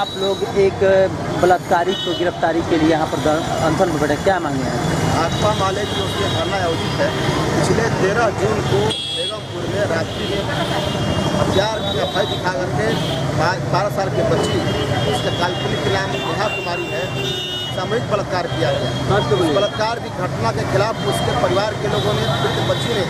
आप लोग एक बलात्कारी को गिरफ्तारी के लिए यहाँ पर अनशन में बैठे, क्या मांगे हैं? भाकपा माले की से धरना आयोजित है। पिछले तेरह जून को बेगमपुर में रात्रि में हथियार की दिखा करके बारह साल के बच्ची उसके काल्पनिक नाम नेहा कुमारी है। सामूहिक बलात्कार किया गया। बलात्कार की घटना के खिलाफ उसके परिवार के लोगों ने वृद्ध बच्ची ने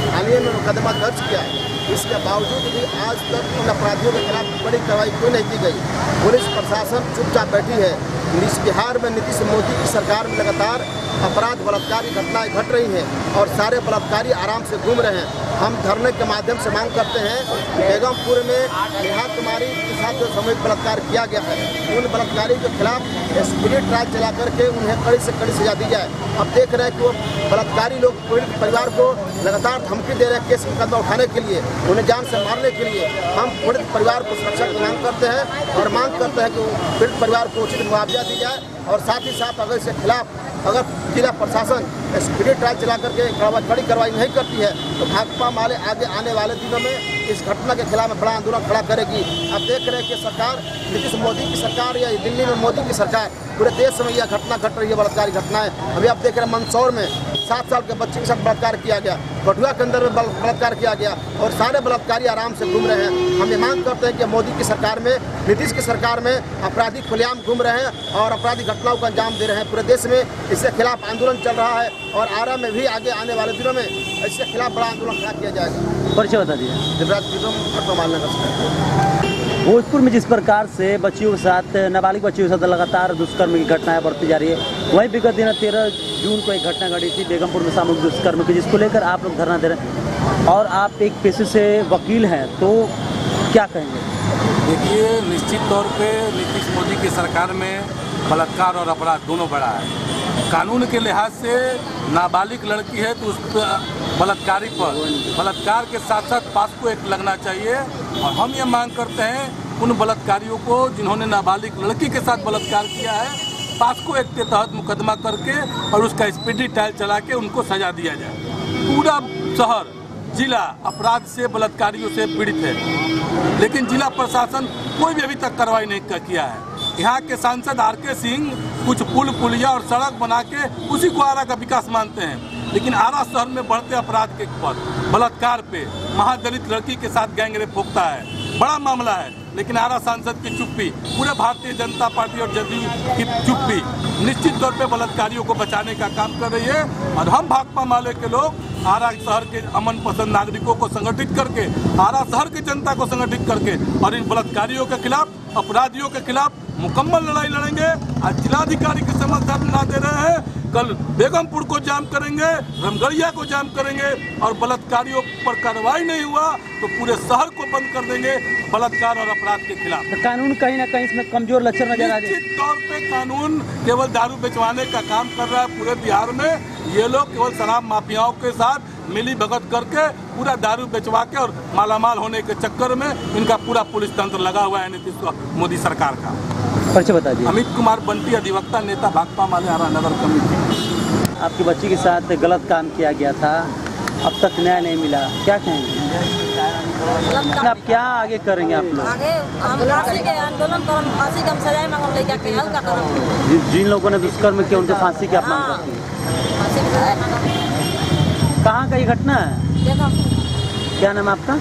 स्थानीय में मुकदमा दर्ज किया है। इसके बावजूद भी आज तक इन अपराधियों के खिलाफ बड़ी कार्रवाई क्यों नहीं की गई? पुलिस प्रशासन चुपचाप बैठी है। नीतीश बिहार में नीतीश मोदी की सरकार में लगातार अपराध बलात्कार की घटनाएँ घट रही हैं और सारे बलात्कारी आराम से घूम रहे हैं। हम धरने के माध्यम से मांग करते हैं बेगमपुर में नेहा कुमारी के साथ जो सामूहिक बलात्कार किया गया है, उन बलात्कारी के खिलाफ स्पिरिट ट्रायल चला करके उन्हें कड़ी से कड़ी सजा दी जाए। अब देख रहे हैं कि वो बलात्कारी लोग पीड़ित परिवार को लगातार धमकी दे रहे हैं केस मुकदमा उठाने के लिए, उन्हें जान से मारने के लिए। हम पीड़ित परिवार को सुरक्षा की मांग करते हैं और मांग करते हैं कि पीड़ित परिवार को उचित मुआवजा दी जाए। और साथ ही साथ अगर इसके खिलाफ अगर जिला प्रशासन स्पीडी ट्रायल चला करके कार्रवाई- कड़ी कार्रवाई नहीं करती है तो भाकपा माले आगे आने वाले दिनों में इस घटना के खिलाफ बड़ा आंदोलन खड़ा करेगी। आप देख रहे हैं कि सरकार, नीतीश मोदी की सरकार या दिल्ली में मोदी की सरकार, पूरे देश में यह घटना घट रही है, बलात्कारी घटनाएँ। अभी आप देख रहे हैं मंदसौर में सात साल के बच्चे के साथ बलात्कार किया गया कठुआ के अंदर में बलात्कार किया गया और सारे बलात्कारी आराम से घूम रहे हैं। हम ये मांग करते हैं कि मोदी की सरकार में नीतीश की सरकार में अपराधी खुलेआम घूम रहे हैं और अपराधी घटनाओं को अंजाम दे रहे हैं। पूरे देश में इसके खिलाफ आंदोलन चल रहा है और आरा में भी आगे आने वाले दिनों में इसके खिलाफ बड़ा आंदोलन खड़ा किया जाएगा। परिचय बता मालनगर से भोजपुर में जिस प्रकार से बच्चियों के साथ, नाबालिग बच्चियों के साथ लगातार दुष्कर्म की घटनाएँ बढ़ती जा रही है, वहीं विगत दिन तेरह जून को एक घटना घटी थी, बेगमपुर में सामूहिक दुष्कर्म की, जिसको लेकर आप लोग धरना दे रहे हैं। और आप एक पेशे से वकील हैं तो क्या कहेंगे? देखिए, निश्चित तौर पर नीतीश मोदी की सरकार में बलात्कार और अपराध दोनों बड़ा है। कानून के लिहाज से नाबालिग लड़की है तो उस, बलात्कारी पर। बलात्कार के साथ साथ पास को एक लगना चाहिए। और हम ये मांग करते हैं उन बलात्कारियों को जिन्होंने नाबालिग लड़की के साथ बलात्कार किया है पास्को एक्ट के तहत मुकदमा करके और उसका स्पीडी ट्रायल चला के उनको सजा दिया जाए। पूरा शहर, जिला अपराध से, बलात्कारियों से पीड़ित है। लेकिन जिला प्रशासन कोई भी अभी तक कार्रवाई नहीं किया है। यहाँ के सांसद आर के सिंह कुछ पुल, पुलिया और सड़क बना के उसी को आरा का विकास मानते हैं। लेकिन आरा शहर में बढ़ते अपराध के पर बलात्कार पे महादलित लड़की के साथ गैंगरेप होता है। बड़ा मामला है, लेकिन आरा सांसद की चुप्पी, पूरे भारतीय जनता पार्टी और जदयू की चुप्पी निश्चित तौर पे बलात्कारियों को बचाने का काम कर रही है और हम भाकपा माले के लोग आरा शहर के अमन पसंद नागरिकों को संगठित करके, आरा शहर की जनता को संगठित करके और इन बलात्कारियों के खिलाफ, अपराधियों के खिलाफ मुकम्मल लड़ाई लड़ेंगे। आज जिलाधिकारी के ना दे रहे हैं कल बेगमपुर को जाम करेंगे रमगढ़िया को जाम करेंगे और बलात्कारियों पर कार्रवाई नहीं हुआ तो पूरे शहर को बंद कर देंगे बलात्कार और अपराध के खिलाफ। तो कानून कहीं ना कहीं इसमें कमज़ोर लक्षण नज़र आ निश्चित तौर पे कानून केवल दारू बेचवाने का काम कर रहा है पूरे बिहार में। ये लोग केवल शराब माफियाओं के साथ मिली भगत करके पूरा दारू बेचवा के और मालामाल होने के चक्कर में इनका पूरा पुलिस तंत्र लगा हुआ है नीतीश मोदी सरकार का। परिचय बता दीजिए अमित कुमार बंटी अधिवक्ता नेता भाकपा माले आरा नगर कमेटी। आपकी बच्ची के साथ गलत काम किया गया था अब तक न्याय नहीं मिला। क्या कहेंगे? मतलब आप क्या आगे करेंगे आप लोग? आगे हम फांसी के आंदोलन जिन लोगों ने दुष्कर्म किया उनके फांसी की आप मांग हाँ। हैं। कहाँ का ये घटना है? क्या नाम आपका?